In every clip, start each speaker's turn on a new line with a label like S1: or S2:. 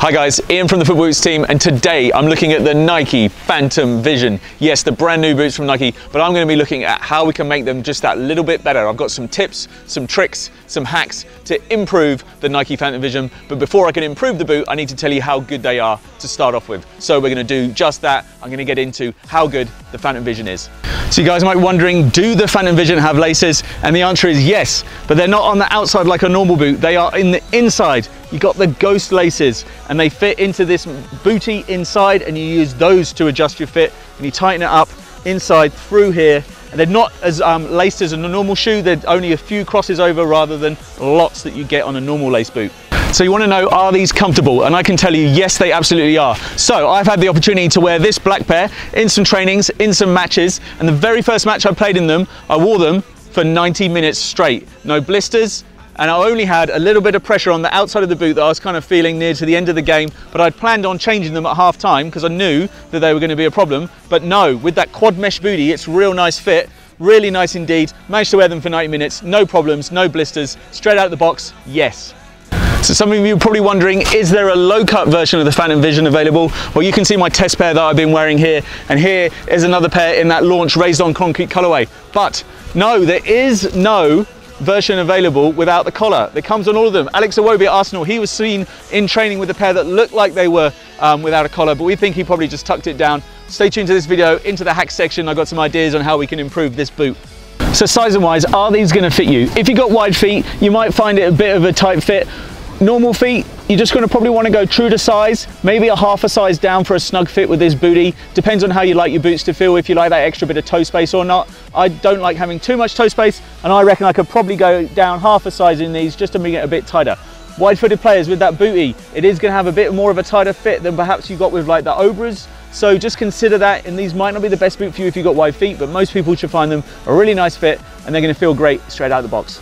S1: Hi guys, Ian from the Foot Boots team and today I'm looking at the Nike Phantom Vision. Yes, the brand new boots from Nike, but I'm going to be looking at how we can make them just that little bit better. I've got some tips, some tricks, some hacks to improve the Nike Phantom Vision, but before I can improve the boot, I need to tell you how good they are to start off with. So we're going to do just that. I'm going to get into how good the Phantom Vision is. So you guys might be wondering, do the Phantom Vision have laces? And the answer is yes, but they're not on the outside like a normal boot. They are in the inside. You got the ghost laces and they fit into this booty inside and you use those to adjust your fit and you tighten it up inside through here and they're not as um, laced as a normal shoe. They're only a few crosses over rather than lots that you get on a normal lace boot. So you want to know, are these comfortable? And I can tell you, yes, they absolutely are. So I've had the opportunity to wear this black pair in some trainings, in some matches. And the very first match I played in them, I wore them for 90 minutes straight. No blisters, and I only had a little bit of pressure on the outside of the boot that I was kind of feeling near to the end of the game, but I'd planned on changing them at half time because I knew that they were going to be a problem. But no, with that quad mesh booty, it's real nice fit, really nice indeed. Managed to wear them for 90 minutes, no problems, no blisters, straight out of the box, yes. So some of you are probably wondering, is there a low cut version of the Phantom Vision available? Well, you can see my test pair that I've been wearing here, and here is another pair in that launch raised on concrete colorway. But no, there is no version available without the collar. It comes on all of them. Alex Iwobi at Arsenal, he was seen in training with a pair that looked like they were um, without a collar, but we think he probably just tucked it down. Stay tuned to this video, into the hack section. I've got some ideas on how we can improve this boot. So sizing wise, are these gonna fit you? If you've got wide feet, you might find it a bit of a tight fit. Normal feet, you're just going to probably want to go true to size, maybe a half a size down for a snug fit with this booty. Depends on how you like your boots to feel, if you like that extra bit of toe space or not. I don't like having too much toe space, and I reckon I could probably go down half a size in these just to make it a bit tighter. Wide-footed players with that booty, it is going to have a bit more of a tighter fit than perhaps you got with like the Obras. So just consider that, and these might not be the best boot for you if you've got wide feet, but most people should find them a really nice fit, and they're going to feel great straight out of the box.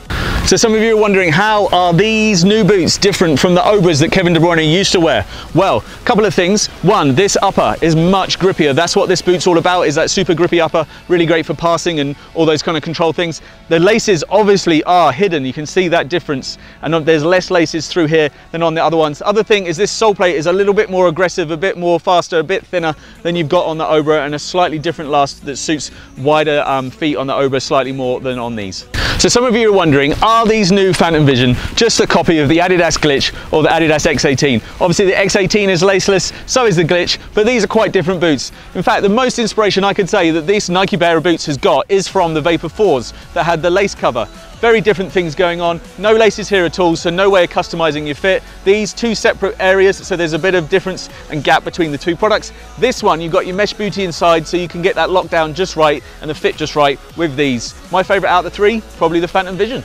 S1: So some of you are wondering, how are these new boots different from the Obras that Kevin De Bruyne used to wear? Well, a couple of things. One, this upper is much grippier. That's what this boot's all about, is that super grippy upper, really great for passing and all those kind of control things. The laces obviously are hidden. You can see that difference. And there's less laces through here than on the other ones. Other thing is this sole plate is a little bit more aggressive, a bit more faster, a bit thinner than you've got on the Obra and a slightly different last that suits wider um, feet on the Obra slightly more than on these. So some of you are wondering, are these new Phantom Vision just a copy of the Adidas Glitch or the Adidas X18? Obviously the X18 is laceless, so is the Glitch, but these are quite different boots. In fact, the most inspiration I could say that this Nike of boots has got is from the Vapor 4s that had the lace cover. Very different things going on. No laces here at all, so no way of customizing your fit. These two separate areas, so there's a bit of difference and gap between the two products. This one, you've got your mesh booty inside, so you can get that lockdown just right and the fit just right with these. My favorite out of the three, probably the Phantom Vision.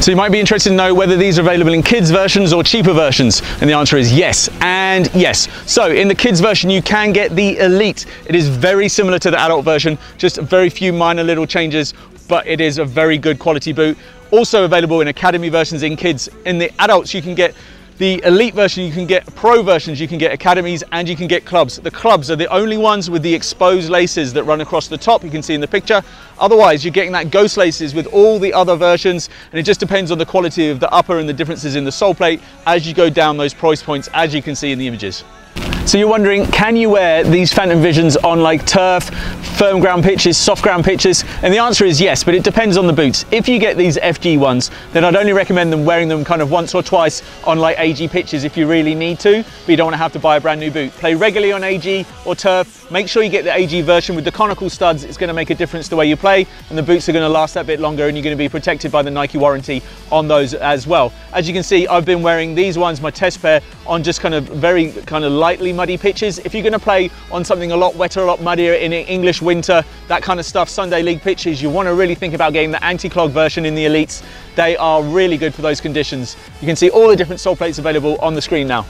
S1: So you might be interested to know whether these are available in kids versions or cheaper versions. And the answer is yes and yes. So in the kids version, you can get the Elite. It is very similar to the adult version, just very few minor little changes, but it is a very good quality boot. Also available in academy versions in kids. In the adults, you can get the elite version, you can get pro versions, you can get academies and you can get clubs. The clubs are the only ones with the exposed laces that run across the top, you can see in the picture. Otherwise, you're getting that ghost laces with all the other versions and it just depends on the quality of the upper and the differences in the sole plate as you go down those price points, as you can see in the images. So you're wondering, can you wear these Phantom Visions on like turf, firm ground pitches, soft ground pitches? And the answer is yes, but it depends on the boots. If you get these FG ones, then I'd only recommend them wearing them kind of once or twice on like AG pitches if you really need to, but you don't want to have to buy a brand new boot. Play regularly on AG or turf, make sure you get the AG version with the conical studs. It's going to make a difference the way you play and the boots are going to last that bit longer and you're going to be protected by the Nike warranty on those as well. As you can see, I've been wearing these ones, my test pair, on just kind of very kind of lightly muddy pitches. If you're going to play on something a lot wetter, a lot muddier in an English winter, that kind of stuff, Sunday League pitches, you want to really think about getting the anti-clog version in the Elites. They are really good for those conditions. You can see all the different sole plates available on the screen now.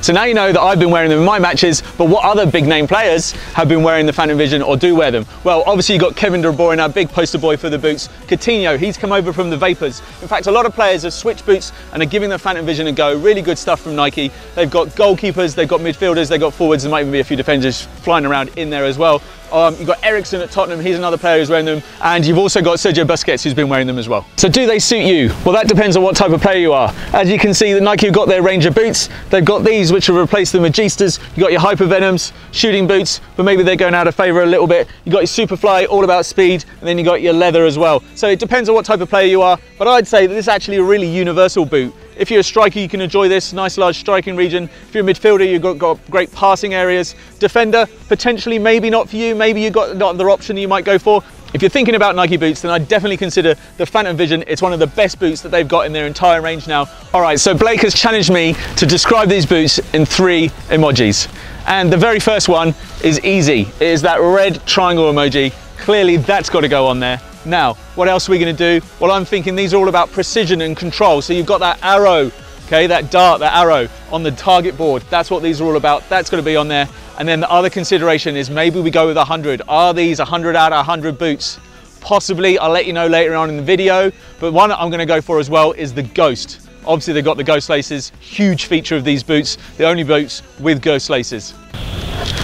S1: So now you know that I've been wearing them in my matches, but what other big name players have been wearing the Phantom Vision or do wear them? Well, obviously you've got Kevin De Bruyne, our big poster boy for the boots. Coutinho, he's come over from the Vapors. In fact, a lot of players have switched boots and are giving the Phantom Vision a go. Really good stuff from Nike. They've got goalkeepers, they've got midfielders, they've got forwards, there might even be a few defenders flying around in there as well. Um, you've got Eriksen at Tottenham, he's another player who's wearing them. And you've also got Sergio Busquets who's been wearing them as well. So do they suit you? Well, that depends on what type of player you are. As you can see, the Nike have got their range of boots. They've got these, which have replaced the Magistas. You've got your Hypervenoms, shooting boots, but maybe they're going out of favor a little bit. You've got your Superfly, all about speed, and then you've got your leather as well. So it depends on what type of player you are, but I'd say that this is actually a really universal boot. If you're a striker, you can enjoy this nice large striking region. If you're a midfielder, you've got, got great passing areas. Defender, potentially maybe not for you. Maybe you've got another option you might go for. If you're thinking about Nike boots, then I'd definitely consider the Phantom Vision. It's one of the best boots that they've got in their entire range now. All right, so Blake has challenged me to describe these boots in three emojis. And the very first one is easy. It is that red triangle emoji. Clearly that's got to go on there. Now, what else are we gonna do? Well, I'm thinking these are all about precision and control. So you've got that arrow, okay, that dart, that arrow on the target board. That's what these are all about. That's gonna be on there. And then the other consideration is maybe we go with 100. Are these 100 out of 100 boots? Possibly, I'll let you know later on in the video. But one I'm gonna go for as well is the Ghost. Obviously they've got the Ghost laces, huge feature of these boots, the only boots with Ghost laces.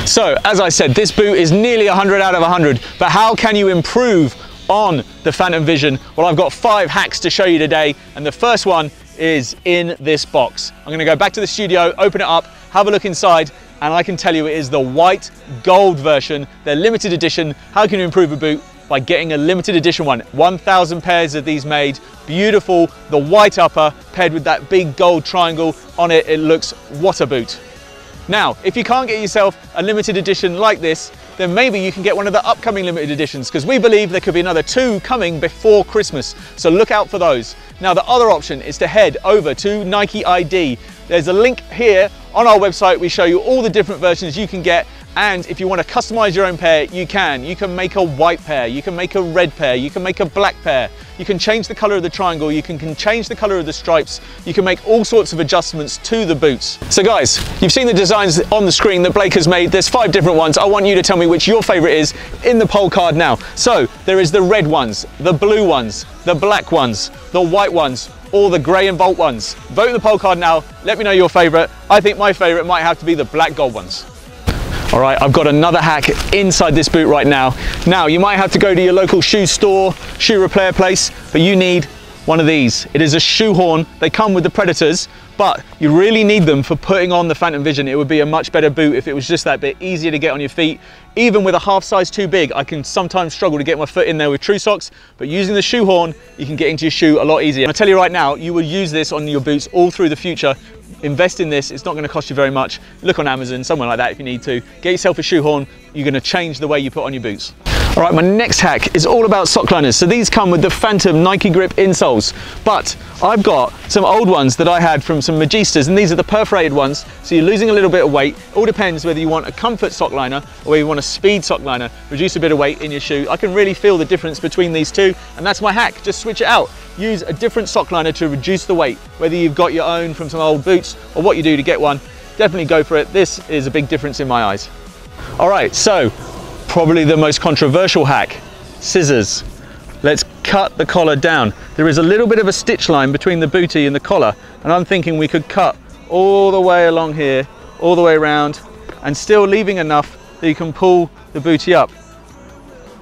S1: So, as I said, this boot is nearly 100 out of 100, but how can you improve on the Phantom Vision? Well, I've got five hacks to show you today, and the first one is in this box. I'm gonna go back to the studio, open it up, have a look inside, and I can tell you it is the white gold version, their limited edition. How can you improve a boot? By getting a limited edition one. 1,000 pairs of these made, beautiful, the white upper paired with that big gold triangle on it, it looks what a boot. Now, if you can't get yourself a limited edition like this, then maybe you can get one of the upcoming limited editions because we believe there could be another two coming before Christmas. So look out for those. Now, the other option is to head over to Nike ID. There's a link here on our website. We show you all the different versions you can get and if you want to customize your own pair, you can. You can make a white pair, you can make a red pair, you can make a black pair. You can change the color of the triangle, you can, can change the color of the stripes. You can make all sorts of adjustments to the boots. So guys, you've seen the designs on the screen that Blake has made. There's five different ones. I want you to tell me which your favorite is in the poll card now. So there is the red ones, the blue ones, the black ones, the white ones, or the grey and Volt ones. Vote in the poll card now. Let me know your favorite. I think my favorite might have to be the black gold ones. All right, I've got another hack inside this boot right now. Now, you might have to go to your local shoe store, shoe repair place, but you need one of these. It is a shoehorn. They come with the Predators, but you really need them for putting on the Phantom Vision. It would be a much better boot if it was just that bit easier to get on your feet. Even with a half size too big, I can sometimes struggle to get my foot in there with Trusox, but using the shoehorn, you can get into your shoe a lot easier. I tell you right now, you will use this on your boots all through the future invest in this. It's not going to cost you very much. Look on Amazon, somewhere like that if you need to. Get yourself a shoehorn. You're to change the way you put on your boots. All right, my next hack is all about sock liners. So these come with the Phantom Nike Grip insoles, but I've got some old ones that I had from some Magistas, and these are the perforated ones, so you're losing a little bit of weight. It all depends whether you want a comfort sock liner or whether you want a speed sock liner, reduce a bit of weight in your shoe. I can really feel the difference between these two, and that's my hack, just switch it out. Use a different sock liner to reduce the weight, whether you've got your own from some old boots or what you do to get one, definitely go for it. This is a big difference in my eyes. All right, so probably the most controversial hack, scissors. Let's cut the collar down. There is a little bit of a stitch line between the booty and the collar, and I'm thinking we could cut all the way along here, all the way around, and still leaving enough that you can pull the booty up.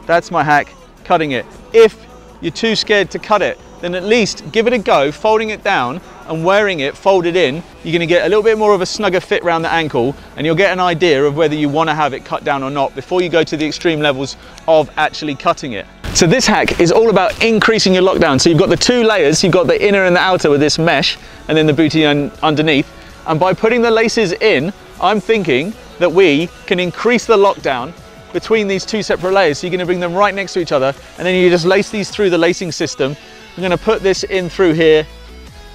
S1: That's my hack, cutting it. If you're too scared to cut it, then at least give it a go, folding it down and wearing it folded in, you're gonna get a little bit more of a snugger fit around the ankle and you'll get an idea of whether you wanna have it cut down or not before you go to the extreme levels of actually cutting it. So this hack is all about increasing your lockdown. So you've got the two layers, you've got the inner and the outer with this mesh and then the booty un underneath. And by putting the laces in, I'm thinking that we can increase the lockdown between these two separate layers. So you're gonna bring them right next to each other and then you just lace these through the lacing system I'm going to put this in through here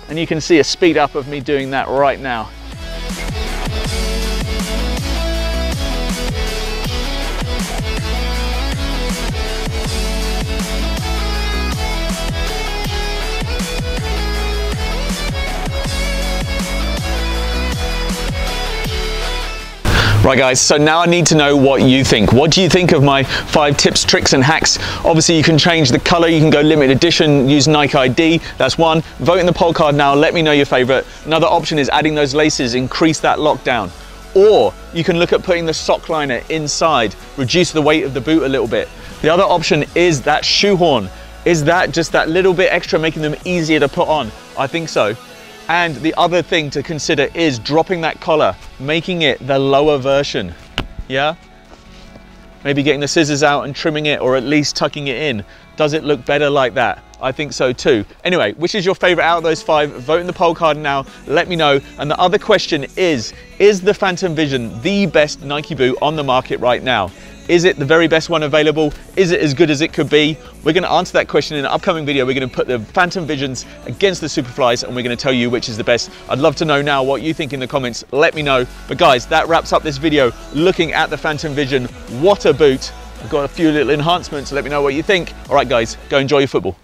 S1: and you can see a speed up of me doing that right now. Right guys, so now I need to know what you think. What do you think of my five tips, tricks and hacks? Obviously you can change the color, you can go limited edition, use Nike ID, that's one. Vote in the poll card now, let me know your favorite. Another option is adding those laces, increase that lockdown. Or you can look at putting the sock liner inside, reduce the weight of the boot a little bit. The other option is that shoehorn. Is that just that little bit extra making them easier to put on? I think so. And the other thing to consider is dropping that collar, making it the lower version. Yeah? Maybe getting the scissors out and trimming it or at least tucking it in. Does it look better like that? I think so too. Anyway, which is your favorite out of those five? Vote in the poll card now, let me know. And the other question is, is the Phantom Vision the best Nike boot on the market right now? Is it the very best one available? Is it as good as it could be? We're gonna answer that question in an upcoming video. We're gonna put the Phantom Visions against the Superflies and we're gonna tell you which is the best. I'd love to know now what you think in the comments. Let me know. But guys, that wraps up this video looking at the Phantom Vision. What a boot. I've got a few little enhancements. Let me know what you think. All right, guys, go enjoy your football.